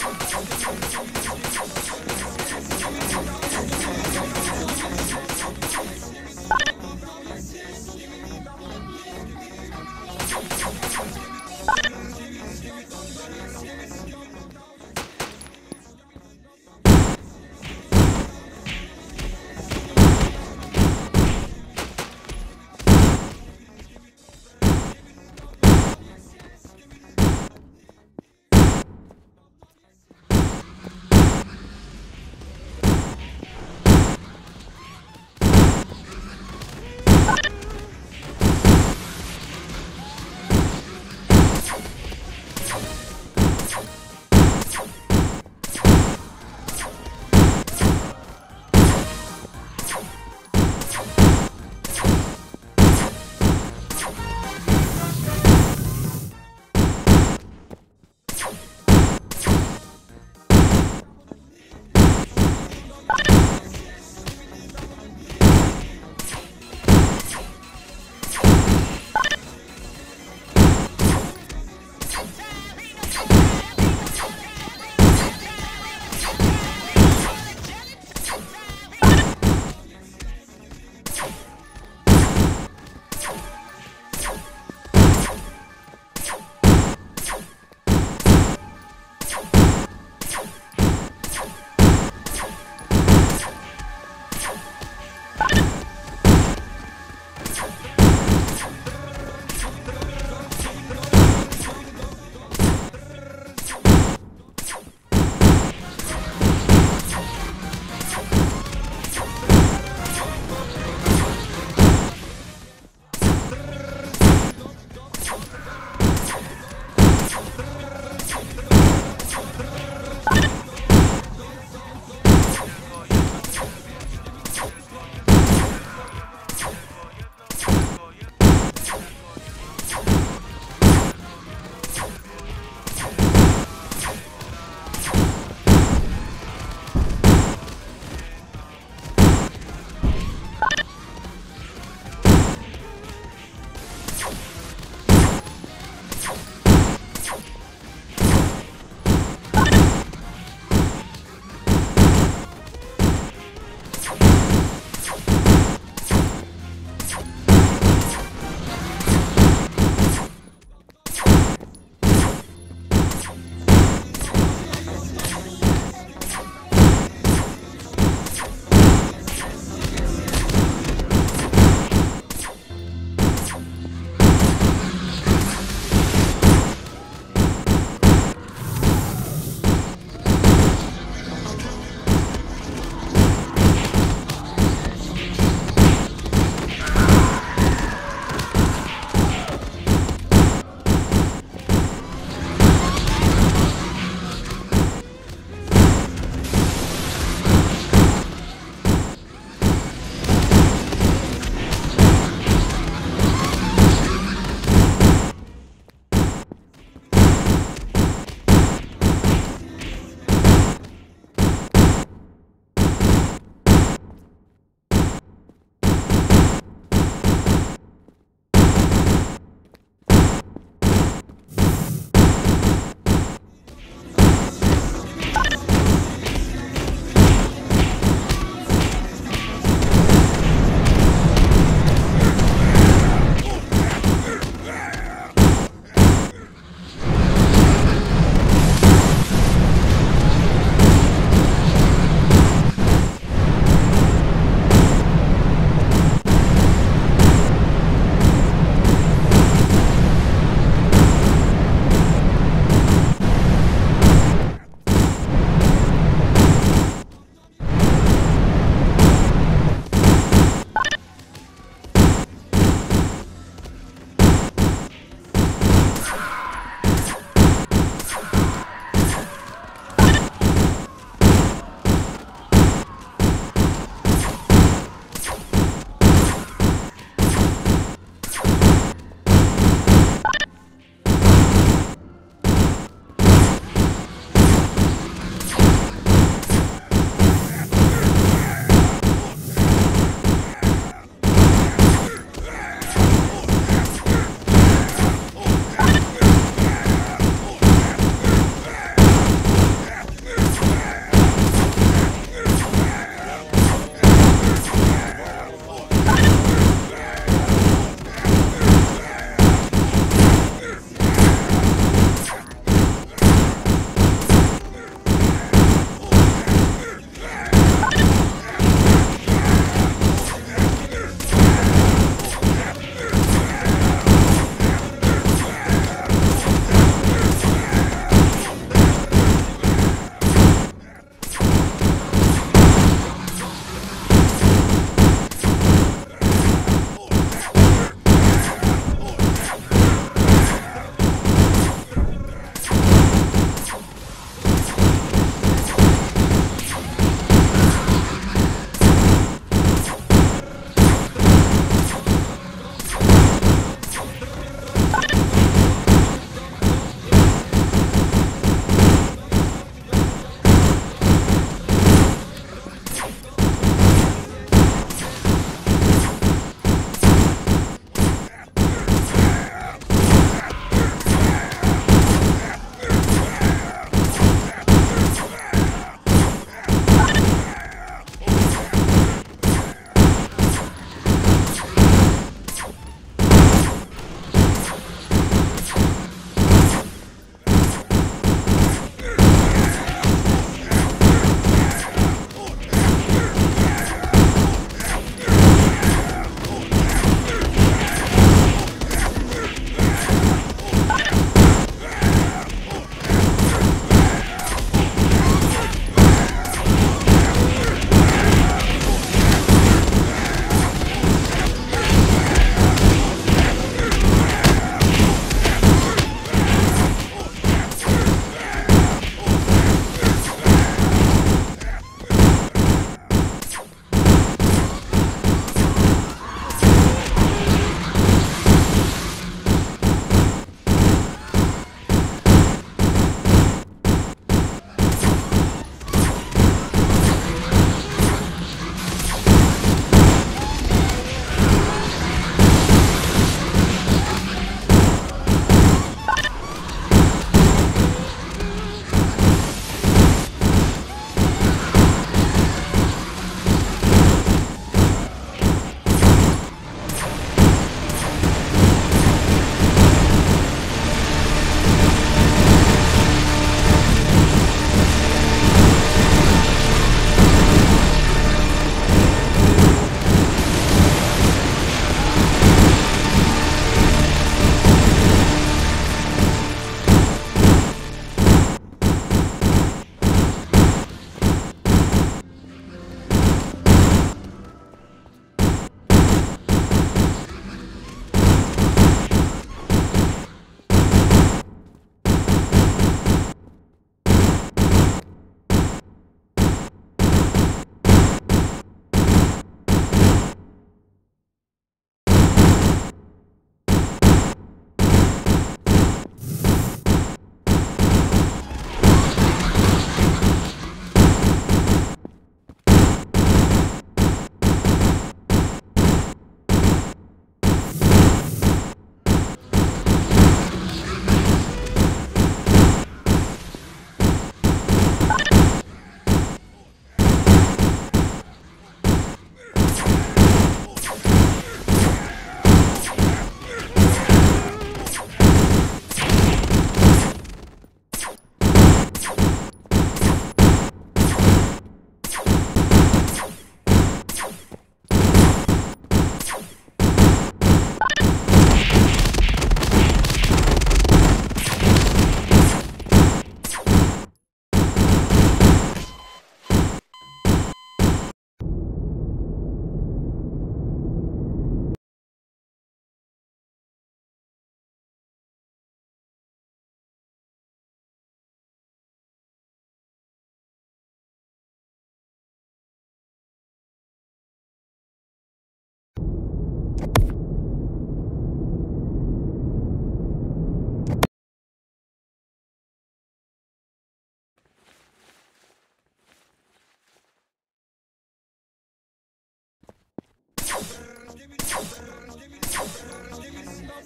敲敲敲敲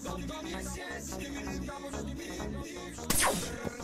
Don't give me a chance, me the power to.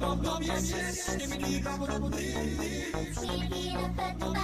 bum bum yes yes. Skibbity gobble, gobble, dee dee. Skibbity the butt,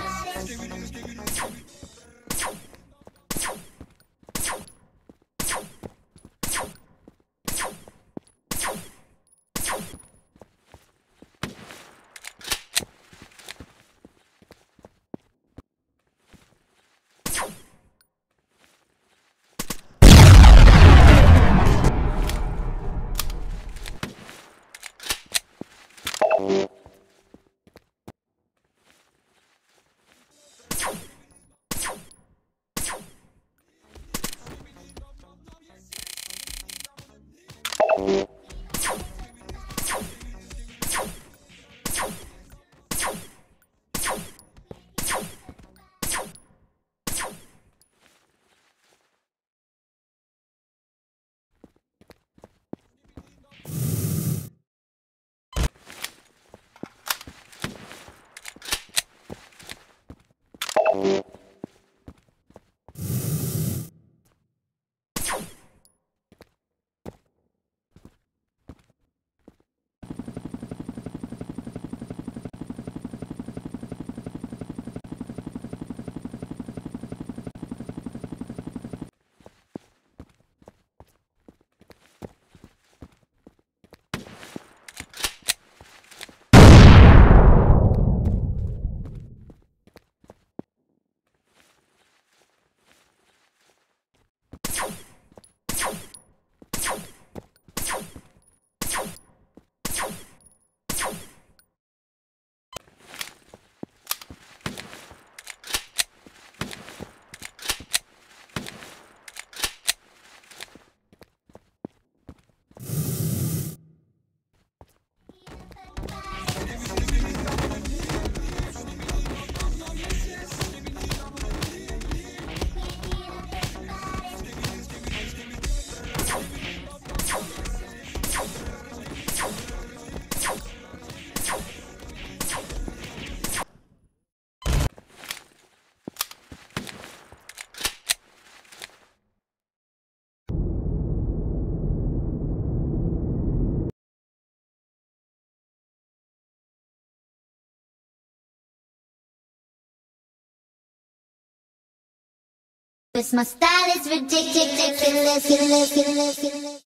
Cause my style is ridiculous, ridiculous, ridiculous, ridiculous.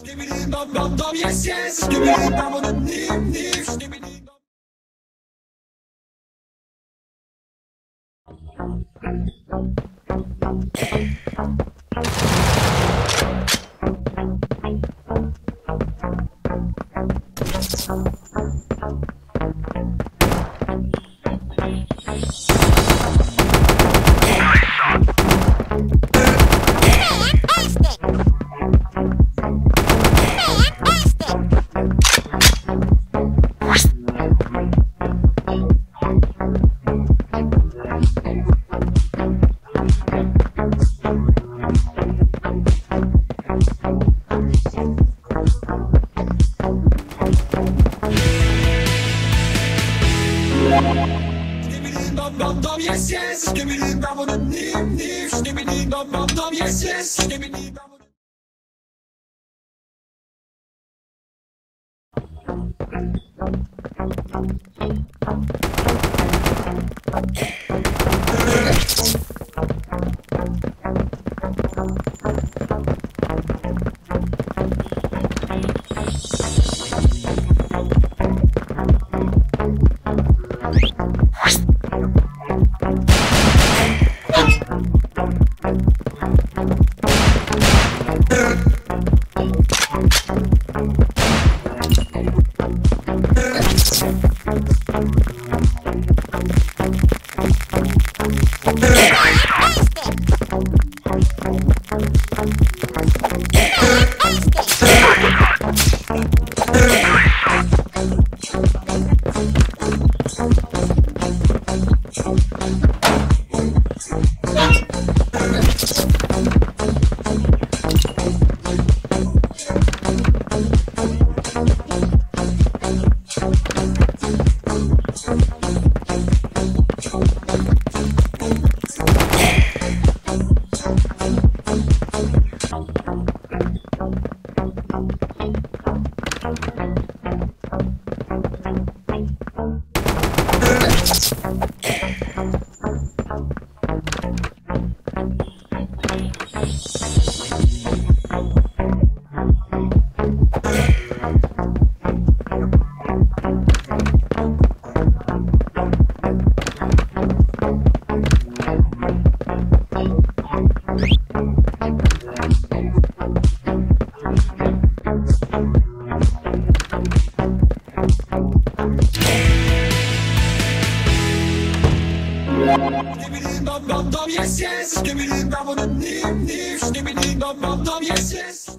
Skibidi dum dum dum, yes yes. Skibidi dum dum dim dim. Skibidi dum. Skibidi Skibidi dum dum dim dim. Skibidi dum dum dum, yes yes.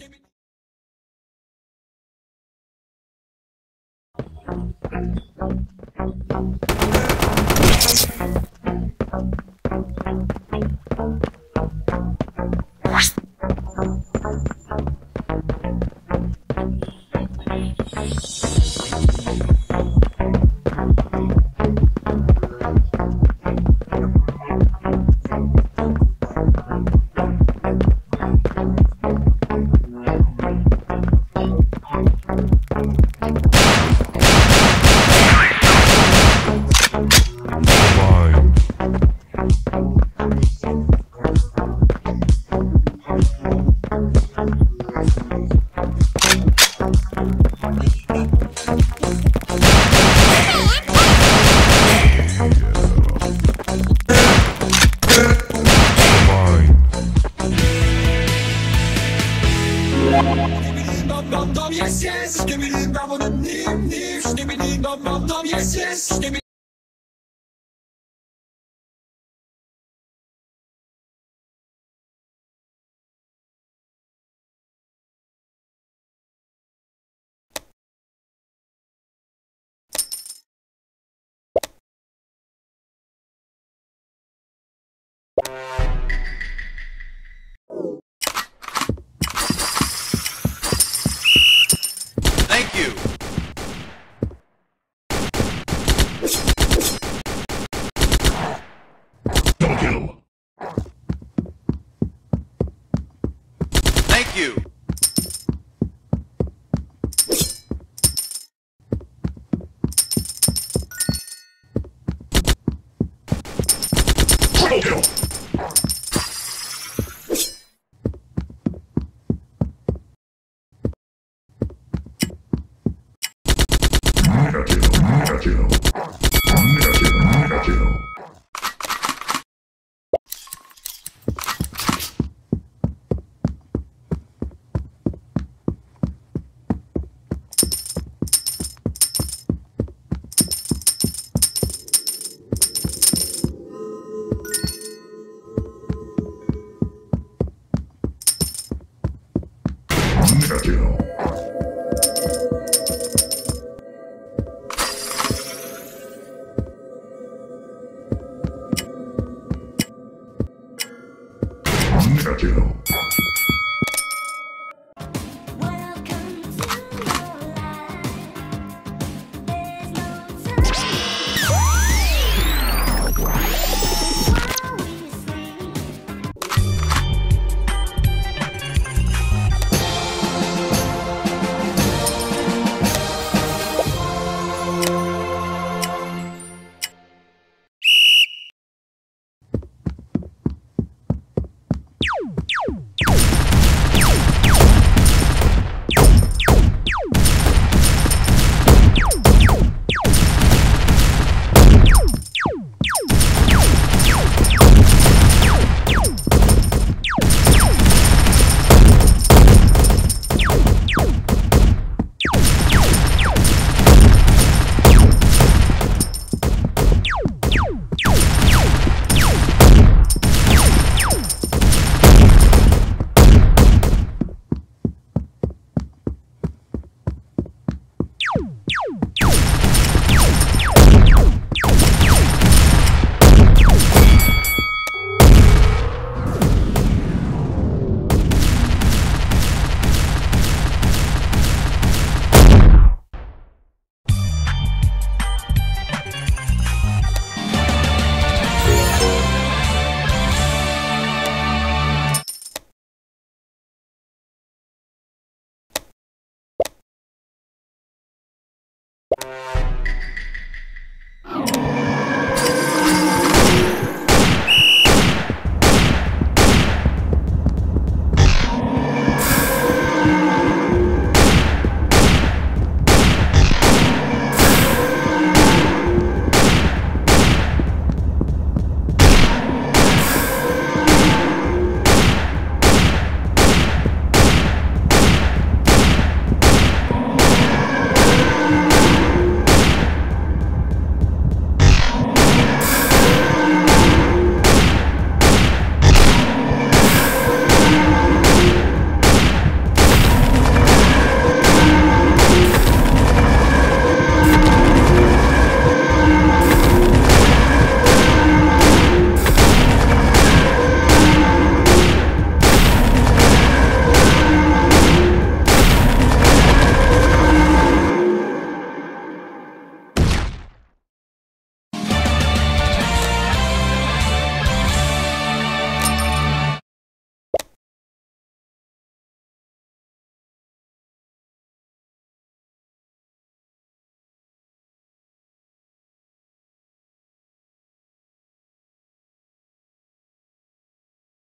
Negative.